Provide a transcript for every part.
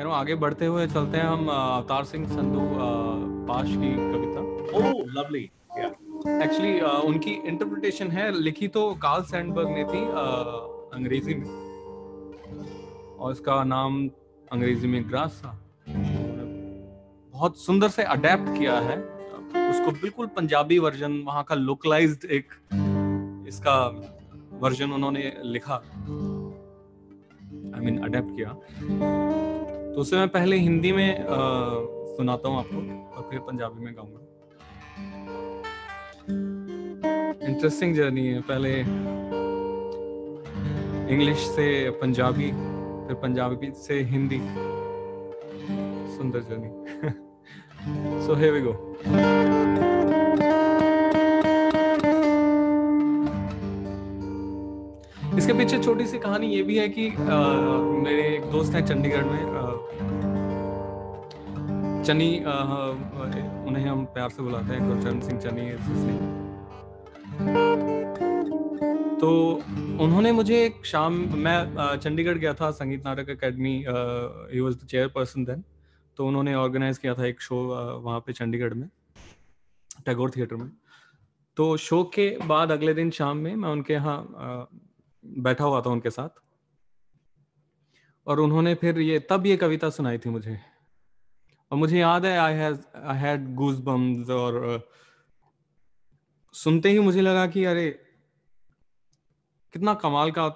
कह रहा हूँ आगे बढ़ते हुए चलते हैं हम अवतार सिंह संधू पाश की कविता। ओह लवली एक्चुअली उनकी इंटरप्रिटेशन है लिखी तो कार्ल सैंडबर्ग ने थी अंग्रेज़ी में। और इसका नाम अंग्रेज़ी में ग्रास था बहुत सुंदर से अडेप्ट किया है। उसको बिल्कुल पंजाबी वर्जन वहाँ का लोकलाइज्ड एक इसका वर्जन उन्होंने लिखा। आई मीन अडेप्ट किया। तो उसे मैं पहले हिंदी में आ, सुनाता हूँ आपको और फिर पंजाबी में गाऊँगा। इंटरेस्टिंग जर्नी है पहले इंग्लिश से पंजाबी फिर पंजाबी से हिंदी। सुंदर journey so hey we go इसके पीछे छोटी सी कहानी ये भी है कि आ, मेरे एक दोस्त हैं चंडीगढ़ में चनी उन्हें हम प्यार से बुलाते हैं, गुरचरण सिंह चनी तो उन्होंने मुझे एक शाम, मैं चंडीगढ़ गया था, Sangeet Natak academy he was the chairperson then तो उन्होंने ऑर्गेनाइज किया था एक शो वहाँ पे चंडीगढ़ में, टैगोर थिएटर में। तो शो के बाद अगले दिन शाम में मैं उनके यहाँ बैठा हुआ था उनके साथ, और उन्होंने फिर ये, तब ये कविता सुनाई थी मुझे। और मुझे याद है आई आई हैड गूज और सुनते ही मुझे लगा कि अरे, कितना कमाल का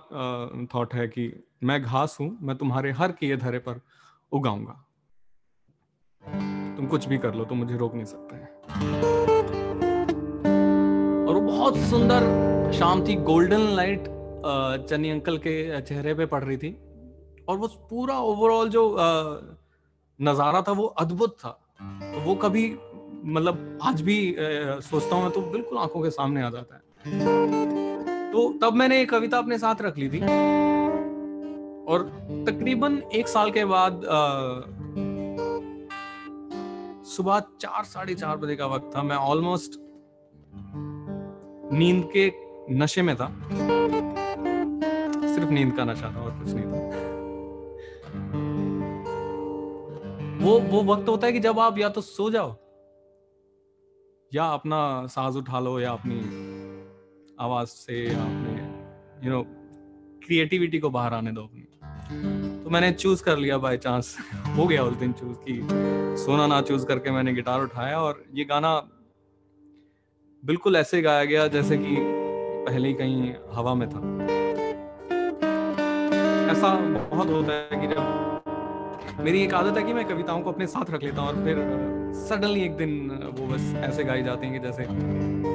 थॉट है कि मैं घास हूँ, मैं तुम्हारे हर किए धरे पर उगाऊँगा। तुम कुछ भी कर लो तो मुझे रोक नहीं सकते और वो बहुत सुंदर शाम थी गोल्डन लाइट चन्नी अंकल के चेहरे पे पड़ रही थी। और वो पूरा ओवरऑल जो नज़ारा था, वो अद्भुत था। तो वो कभी मतलब आज भी सोचता हूँ तो बिल्कुल आँखों के सामने आ जाता है। तो तब मैंने एक कविता अपने साथ रख ली थी। और तकरीबन एक साल के बाद सुबह चार, साढ़े चार बजे का वक्त था। मैं ऑलमोस्ट नींद के नशे में था। सिर्फ़ नींद का नशा था और कुछ नहीं था। वो वो वक्त होता है कि जब आप या तो सो जाओ, या अपना सांस उठा लो, या अपनी आवाज़ से या अपने यू नो क्रिएटिविटी को बाहर आने दो अपनी। तो मैंने चूज़ कर लिया बाय चांस हो गया उस दिन चूज़ की सोना ना चूज़ करके मैंने गिटार उठाया और ये गाना बिल्कुल ऐसे गाया गया जैसे कि पहले ही कहीं हवा में था। ऐसा बहुत होता है कि जब मेरी एक आदत है कि मैं कविताओं को अपने साथ रख लेता हूँ और फिर सडनली एक दिन वो बस ऐसे गाई जाती हैं कि जैसे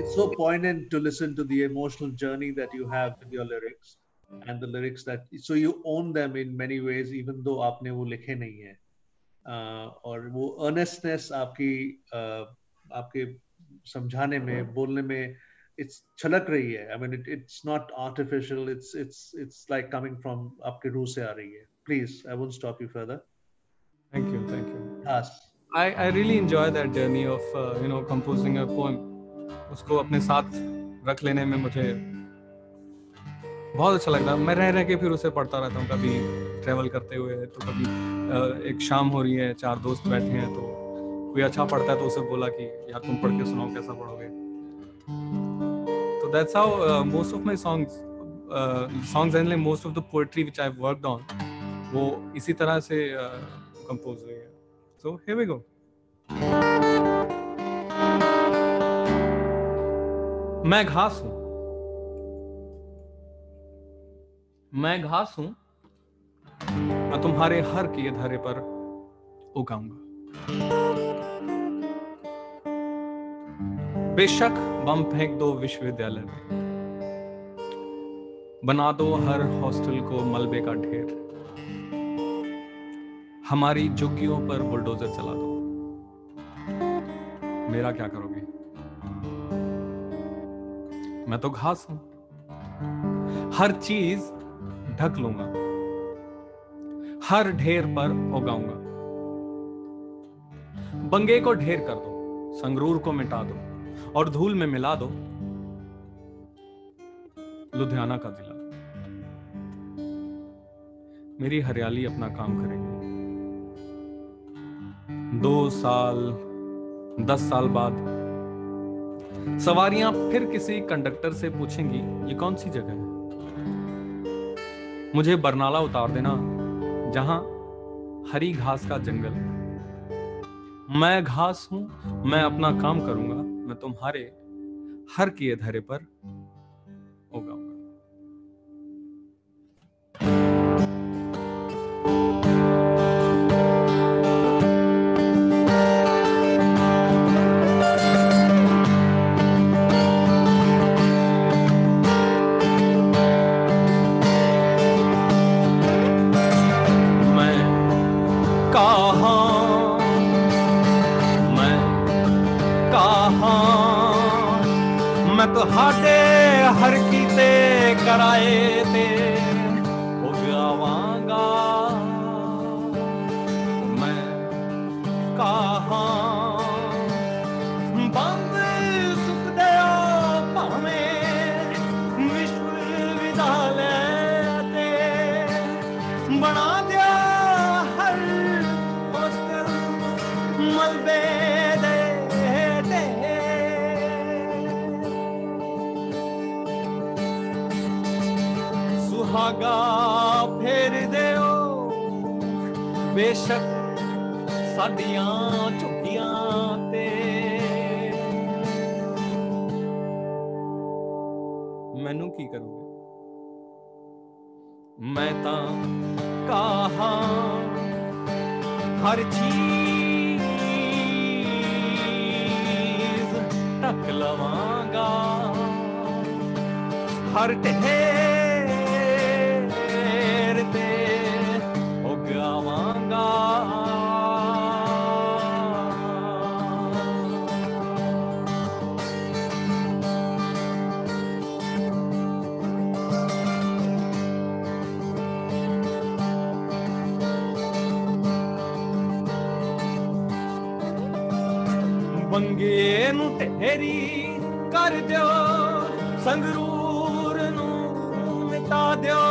It's so poignant to listen to the emotional journey that you have with your lyrics and the lyrics that so you own them in many ways even though आपने वो लिखे नहीं है uh, और वो earnestness आपकी uh, आपके समझाने में बोलने में it's छलक रही है I mean it it's not artificial it's it's it's like coming from आपके रूह से आ रही है please I won't stop you further thank you thank you yes I I really enjoy that journey of you know composing a poem उसको अपने साथ रख लेने में मुझे बहुत अच्छा लगता है। मैं रह रह के फिर उसे पढ़ता रहता हूँ कभी ट्रेवल करते हुए तो कभी uh, एक शाम हो रही है चार दोस्त बैठे हैं तो कोई अच्छा पढ़ता है तो उसे बोला कि यार तुम पढ़ के सुनाओ कैसा पढ़ोगे। तो that's how uh, most of my songs uh, songs and like most of the poetry which I've worked on वो इसी तरह से कंपोज हुई है। So, here we go. मैं घास हूँ। मैं घास हूँ, मैं तुम्हारे हर किए धारे पर उगाऊँगा। बेशक बम फेंक दो विश्वविद्यालय में। बना दो हर हॉस्टल को मलबे का ढेर। हमारी झुग्गियों पर बुलडोजर चला दो। मेरा क्या करोगे? मैं तो घास हूँ। हर चीज़ ढक लूँगा। हर ढेर पर उगाऊँगा। बंगे को ढेर कर दो, संगरूर को मिटा दो और धूल में मिला दो। लुधियाना का जिला। मेरी हरियाली अपना काम करेगी। दो साल, दस साल बाद सवारियाँ फिर किसी कंडक्टर से पूछेंगी, ये कौन सी जगह है? मुझे बरनाला उतार देना, जहाँ हरी घास का जंगल मैं घास हूँ, मैं अपना काम करूँगा, मैं तुम्हारे हर किए धरे पर ਤੁਹਾਡੇ ਹਰ ਕੀਤੇ ਕਰਾਏ ਤੇ मांगा, फेर दो बेशक साडिया झुगिया ते। मैनू की करोगे? मैं ता कहा, हर चीज़ तक लवांगा। हर ठेर ਮੰਗੇ ਨੂੰ ਢੇਰੀ ਕਰ ਦਿਓ, ਸੰਗਰੂਰ ਨੂੰ ਮਿਟਾ ਦਿਓ।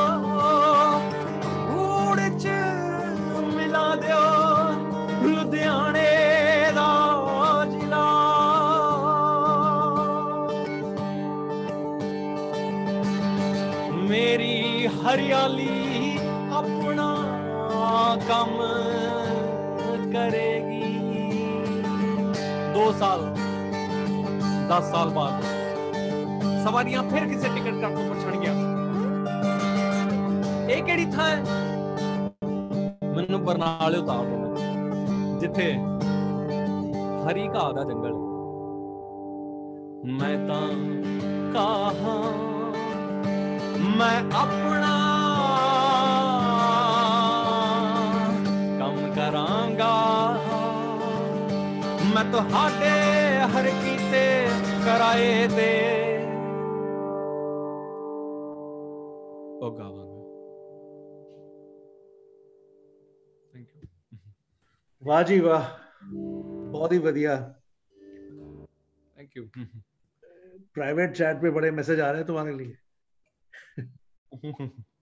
ਊੜ ਚ ਮਿਲਾ ਦਿਓ, ਲੁਧਿਆਣੇ ਦਾ ਜ਼ਿਲ੍ਹਾ। ਮੇਰੀ ਹਰਿਆਲੀ ਆਪਣਾ ਕੰਮ ਕਰੇਗੀ। ਦੋ ਸਾਲ 10 ਸਾਲ ਬਾਅਦ। ਸਵਾਰੀਆਂ ਫਿਰ ਕਿਸੇ ਟਿਕਟ ਕੱਟ ਤੋਂ ਪੁੱਛਣ ਗਿਆ ਇਹ ਕਿਹੜੀ ਥਾਂ ਹੈ? ਮੈਨੂੰ ਬਰਨਾਲੇ ਉਤਾਰ ਦਿਓ ਜਿੱਥੇ ਹਰੀ ਘਾਹ ਦਾ ਜੰਗਲ ਮੈਂ ਤਾਂ ਕਹਾ, ਮੈਂ ਆਪਣਾ ਕੰਮ ਕਰਾਂਗਾ। ਮੈਂ ਤੁਹਾਡੇ ਹਰ ਕੀਤੇ ਕਰਾਏ ਤੇ ਉਹ ਗਾਵਾਂਗਾ ਥੈਂਕ ਯੂ ਵਾਹ ਜੀ ਵਾਹ बहुत ही बढ़िया थैंक यू प्राइवेट चैट पे बड़े मैसेज आ रहे हैं तुम्हारे लिए